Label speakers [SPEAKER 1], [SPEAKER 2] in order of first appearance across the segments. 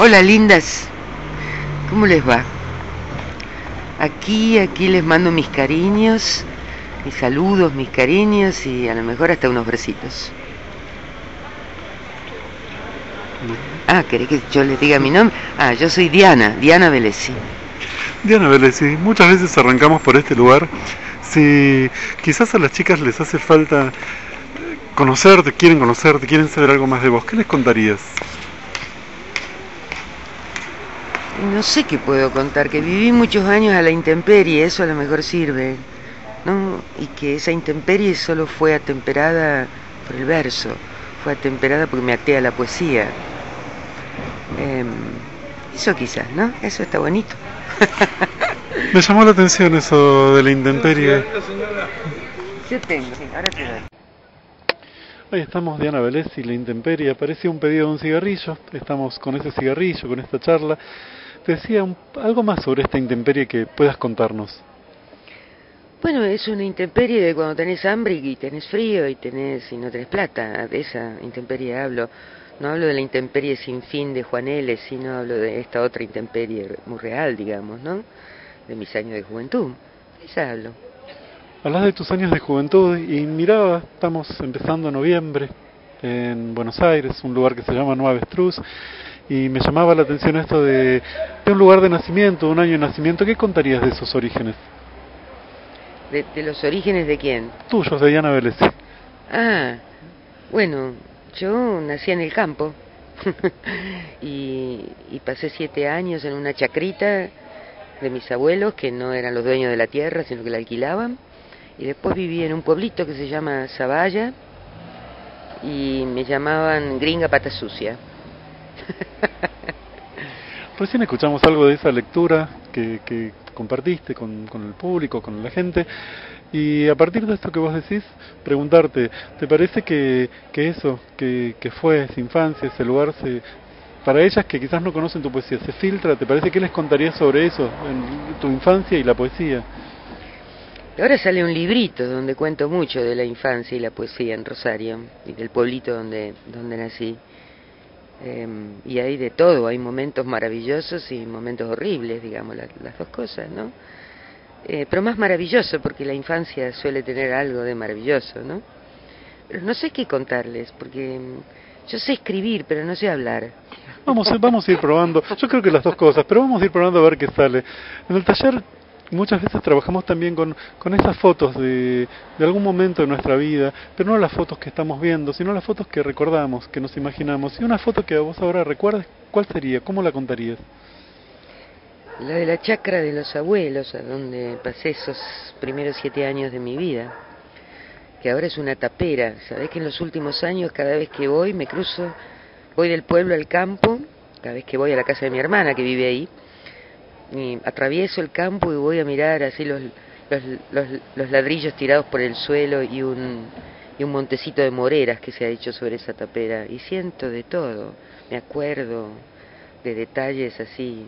[SPEAKER 1] Hola lindas, ¿cómo les va? Aquí, aquí les mando mis cariños, mis saludos, mis cariños y a lo mejor hasta unos besitos. Ah, ¿querés que yo les diga mi nombre? Ah, yo soy Diana, Diana Velesi.
[SPEAKER 2] Diana Velesi, muchas veces arrancamos por este lugar. Si quizás a las chicas les hace falta conocerte, quieren conocerte, quieren saber algo más de vos, ¿qué les contarías?
[SPEAKER 1] No sé qué puedo contar, que viví muchos años a la intemperie, eso a lo mejor sirve, ¿no? Y que esa intemperie solo fue atemperada por el verso, fue atemperada porque me até a la poesía. Em, eso quizás, ¿no? Eso está bonito.
[SPEAKER 2] Me llamó la atención eso de la intemperie.
[SPEAKER 1] Yo tengo, ahora te doy.
[SPEAKER 2] Ahí estamos, Diana Vélez y la intemperie. Apareció un pedido de un cigarrillo. Estamos con ese cigarrillo, con esta charla. Te decía algo más sobre esta intemperie que puedas contarnos.
[SPEAKER 1] Bueno, es una intemperie de cuando tenés hambre y tenés frío y tenés y no tenés plata. De esa intemperie hablo. No hablo de la intemperie sin fin de Juan L., sino hablo de esta otra intemperie muy real, digamos, ¿no? De mis años de juventud. De esa hablo.
[SPEAKER 2] Hablas de tus años de juventud y miraba, estamos empezando noviembre en Buenos Aires, un lugar que se llama Nueva Avestruz, y me llamaba la atención esto de, de un lugar de nacimiento, un año de nacimiento. ¿Qué contarías de esos orígenes?
[SPEAKER 1] ¿De, de los orígenes de quién?
[SPEAKER 2] Tuyos, de Diana Vélez.
[SPEAKER 1] Ah, bueno, yo nací en el campo y, y pasé siete años en una chacrita de mis abuelos, que no eran los dueños de la tierra, sino que la alquilaban. Y después viví en un pueblito que se llama Zavalla y me llamaban gringa pata sucia.
[SPEAKER 2] Recién escuchamos algo de esa lectura que, compartiste con, el público, con la gente, y a partir de esto que vos decís, preguntarte, ¿te parece que, que eso, que, que fue esa infancia, ese lugar, se, para ellas que quizás no conocen tu poesía, se filtra? ¿Te parece que les contarías sobre eso, en tu infancia y la poesía?
[SPEAKER 1] Ahora sale un librito donde cuento mucho de la infancia y la poesía en Rosario y del pueblito donde, donde nací. Eh, y hay de todo, hay momentos maravillosos y momentos horribles, digamos, la, las dos cosas, ¿no? Eh, pero más maravilloso porque la infancia suele tener algo de maravilloso, ¿no? Pero no sé qué contarles porque yo sé escribir, pero no sé hablar.
[SPEAKER 2] Vamos, vamos a ir probando. Yo creo que las dos cosas, pero vamos a ir probando a ver qué sale. En el taller muchas veces trabajamos también con, con esas fotos de, de algún momento de nuestra vida, pero no las fotos que estamos viendo, sino las fotos que recordamos, que nos imaginamos. Y una foto que a vos ahora recuerdes, ¿cuál sería? ¿Cómo la contarías?
[SPEAKER 1] La de la chacra de los abuelos, a donde pasé esos primeros siete años de mi vida, que ahora es una tapera. Sabés que en los últimos años, cada vez que voy, me cruzo, voy del pueblo al campo, cada vez que voy a la casa de mi hermana que vive ahí, y atravieso el campo y voy a mirar así los, los, los, los, ladrillos tirados por el suelo y un, y un montecito de moreras que se ha hecho sobre esa tapera. Y siento de todo, me acuerdo de detalles así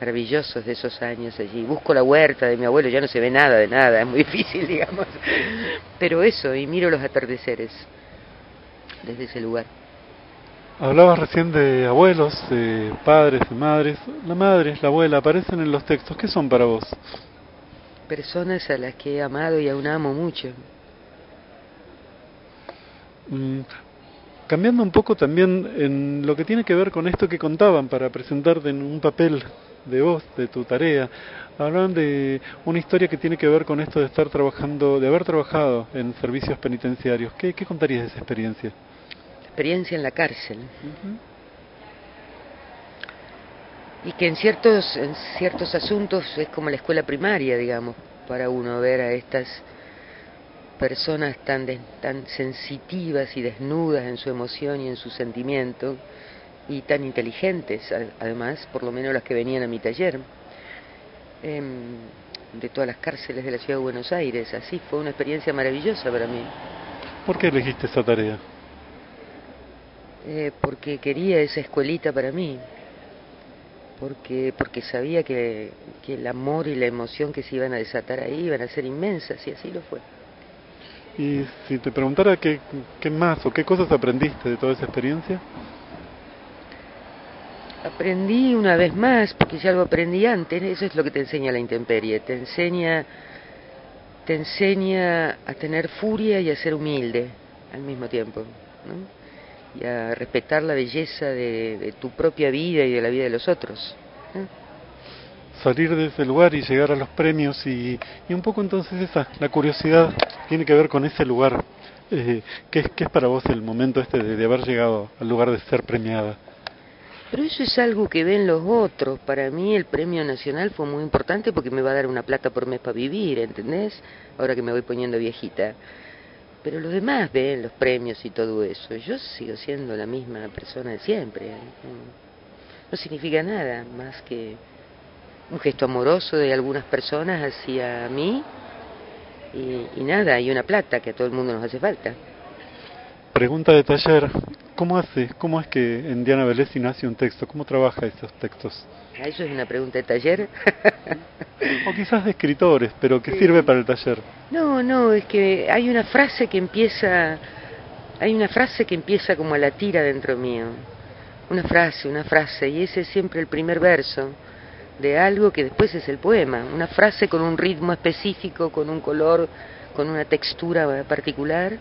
[SPEAKER 1] maravillosos de esos años allí. Busco la huerta de mi abuelo, ya no se ve nada de nada, es muy difícil, digamos. Pero eso, y miro los atardeceres desde ese lugar.
[SPEAKER 2] Hablabas recién de abuelos, de padres, de madres. La madre, la abuela, aparecen en los textos. ¿Qué son para vos?
[SPEAKER 1] Personas a las que he amado y aún amo mucho.
[SPEAKER 2] Mm, cambiando un poco también en lo que tiene que ver con esto que contaban para presentarte en un papel de vos, de tu tarea, hablan de una historia que tiene que ver con esto de estar trabajando, de haber trabajado en servicios penitenciarios. ¿Qué, qué contarías de esa experiencia?
[SPEAKER 1] Experiencia en la cárcel. Uh -huh. Y que en ciertos, en ciertos asuntos es como la escuela primaria, digamos, para uno ver a estas personas tan, de, tan sensitivas y desnudas en su emoción y en su sentimiento, y tan inteligentes, además, por lo menos las que venían a mi taller, eh, de todas las cárceles de la ciudad de Buenos Aires. Así fue una experiencia maravillosa para mí.
[SPEAKER 2] ¿Por qué elegiste esa tarea?
[SPEAKER 1] Eh, porque quería esa escuelita para mí, porque, porque sabía que, que el amor y la emoción que se iban a desatar ahí iban a ser inmensas y así lo fue.
[SPEAKER 2] Y si te preguntara qué, qué más o qué cosas aprendiste de toda esa experiencia.
[SPEAKER 1] Aprendí una vez más, porque ya algo aprendí antes, eso es lo que te enseña la intemperie, te enseña, te enseña a tener furia y a ser humilde al mismo tiempo, ¿no? Y a respetar la belleza de, tu propia vida y de la vida de los otros.
[SPEAKER 2] Salir de ese lugar y llegar a los premios y, y un poco entonces esa, la curiosidad tiene que ver con ese lugar. Eh, ¿qué, es, ¿Qué es para vos el momento este de haber llegado al lugar de ser premiada?
[SPEAKER 1] Pero eso es algo que ven los otros. Para mí el premio nacional fue muy importante porque me va a dar una plata por mes para vivir, ¿entendés? Ahora que me voy poniendo viejita. Pero los demás ven los premios y todo eso. Yo sigo siendo la misma persona de siempre. No significa nada más que un gesto amoroso de algunas personas hacia mí y, y nada, y una plata que a todo el mundo nos hace falta.
[SPEAKER 2] Pregunta de taller. ¿Cómo hace? ¿Cómo es que en Diana Vélez nace un texto? ¿Cómo trabaja esos textos?
[SPEAKER 1] Ah, eso es una pregunta de taller.
[SPEAKER 2] o quizás de escritores, pero ¿qué sirve para el taller?
[SPEAKER 1] No, no, es que hay una frase que empieza, hay una frase que empieza como a la tira dentro mío. Una frase, una frase, y ese es siempre el primer verso de algo que después es el poema. Una frase con un ritmo específico, con un color, con una textura particular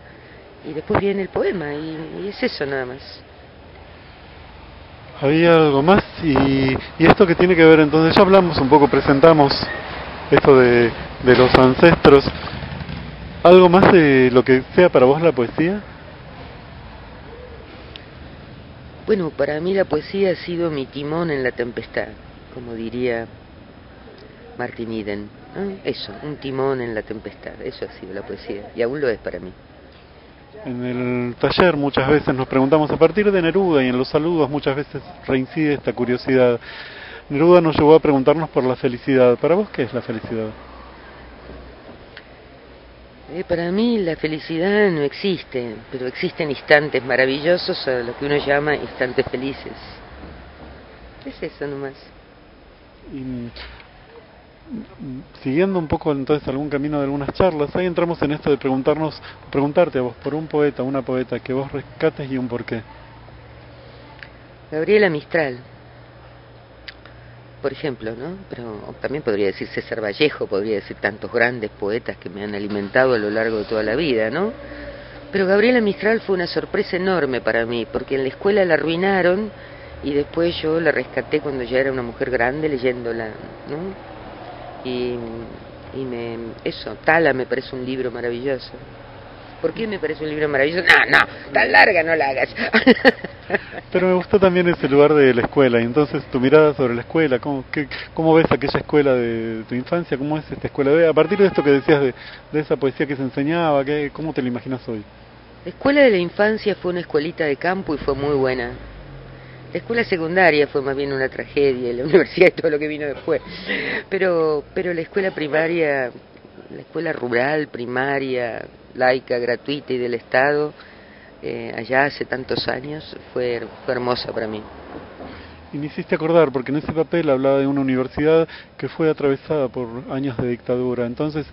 [SPEAKER 1] y después viene el poema y, es eso nada más.
[SPEAKER 2] Había algo más y, y, esto que tiene que ver, entonces ya hablamos un poco, presentamos esto de, de los ancestros. ¿Algo más de lo que sea para vos la poesía?
[SPEAKER 1] Bueno, para mí la poesía ha sido mi timón en la tempestad, como diría Martin Eden. Eso, un timón en la tempestad, eso ha sido la poesía, y aún lo es para mí.
[SPEAKER 2] En el taller muchas veces nos preguntamos, a partir de Neruda y en los saludos muchas veces reincide esta curiosidad. Neruda nos llevó a preguntarnos por la felicidad. ¿Para vos qué es la felicidad?
[SPEAKER 1] Eh, para mí la felicidad no existe, pero existen instantes maravillosos a lo que uno llama instantes felices. Es eso nomás.
[SPEAKER 2] Y siguiendo un poco entonces algún camino de algunas charlas, ahí entramos en esto de preguntarnos, preguntarte a vos por un poeta, una poeta que vos rescates y un porqué.
[SPEAKER 1] Gabriela Mistral, por ejemplo, ¿no? Pero también podría decir César Vallejo, podría decir tantos grandes poetas que me han alimentado a lo largo de toda la vida, ¿no? Pero Gabriela Mistral fue una sorpresa enorme para mí, porque en la escuela la arruinaron y después yo la rescaté cuando ya era una mujer grande leyéndola, ¿no? Y, y me, eso, Tala me parece un libro maravilloso. ¿Por qué me parece un libro maravilloso? No, no, tan larga no la hagas.
[SPEAKER 2] Pero me gustó también ese lugar de la escuela, y entonces tu mirada sobre la escuela, ¿cómo, qué, cómo ves aquella escuela de tu infancia? ¿Cómo es esta escuela? A partir de esto que decías de, de esa poesía que se enseñaba, ¿qué, ¿cómo te la imaginas hoy?
[SPEAKER 1] La escuela de la infancia fue una escuelita de campo y fue muy buena. La escuela secundaria fue más bien una tragedia, la universidad y todo lo que vino después. Pero, pero la escuela primaria, la escuela rural, primaria, laica, gratuita y del Estado, eh, allá hace tantos años, fue, fue hermosa para mí.
[SPEAKER 2] Y me hiciste acordar, porque en ese papel hablaba de una universidad que fue atravesada por años de dictadura. Entonces,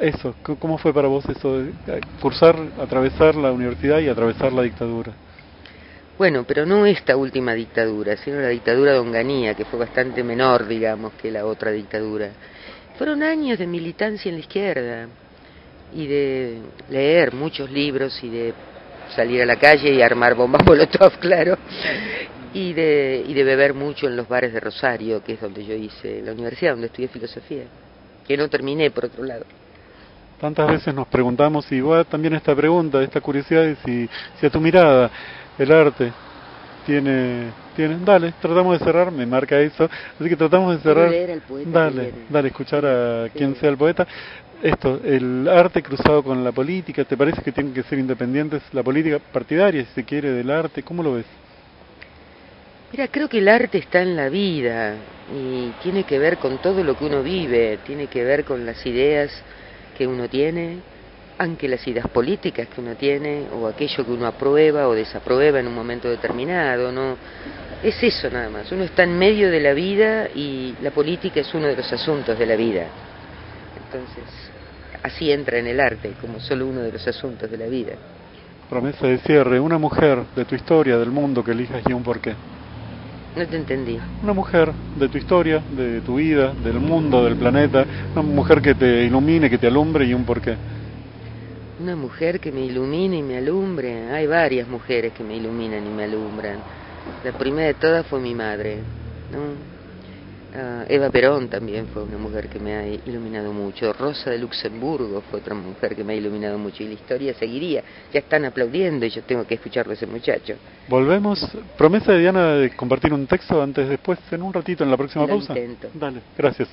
[SPEAKER 2] eso, ¿cómo fue para vos eso de cursar, atravesar la universidad y atravesar la dictadura?
[SPEAKER 1] Bueno, pero no esta última dictadura, sino la dictadura de Onganía, que fue bastante menor, digamos, que la otra dictadura. Fueron años de militancia en la izquierda y de leer muchos libros y de salir a la calle y armar bombas molotov, claro, y de, y de beber mucho en los bares de Rosario, que es donde yo hice la universidad, donde estudié filosofía, que no terminé, por otro lado.
[SPEAKER 2] Tantas veces nos preguntamos, y igual también esta pregunta, esta curiosidad, si, si a tu mirada el arte tiene tiene. Dale tratamos de cerrar me marca eso. Así que tratamos de cerrar. dale dale escuchar a quien sea el poeta. Esto el arte cruzado con la política. Te parece que tienen que ser independientes la política partidaria si se quiere del arte cómo lo ves
[SPEAKER 1] Mira, creo que el arte está en la vida y tiene que ver con todo lo que uno vive, tiene que ver con las ideas que uno tiene, aunque las ideas políticas que uno tiene o aquello que uno aprueba o desaprueba en un momento determinado, no es eso nada más. Uno está en medio de la vida y la política es uno de los asuntos de la vida. Entonces, así entra en el arte como solo uno de los asuntos de la vida.
[SPEAKER 2] Promesa de cierre, una mujer de tu historia, del mundo que elijas y un porqué.
[SPEAKER 1] No te entendí.
[SPEAKER 2] Una mujer de tu historia, de tu vida, del mundo, del planeta, una mujer que te ilumine, que te alumbre y un porqué.
[SPEAKER 1] Una mujer que me ilumine y me alumbre. Hay varias mujeres que me iluminan y me alumbran. La primera de todas fue mi madre. ¿no? Ah, Eva Perón también fue una mujer que me ha iluminado mucho. Rosa de Luxemburgo fue otra mujer que me ha iluminado mucho. Y la historia seguiría. Ya están aplaudiendo y yo tengo que escucharlo a ese muchacho.
[SPEAKER 2] Volvemos. Promesa de Diana de compartir un texto antes, después, en un ratito, en la próxima
[SPEAKER 1] Lo
[SPEAKER 2] pausa.
[SPEAKER 1] intento.
[SPEAKER 2] Dale, gracias.